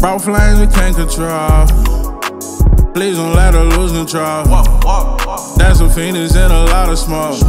Brought flames we can't control. Please don't let her lose control. That's a phoenix and a lot of smoke.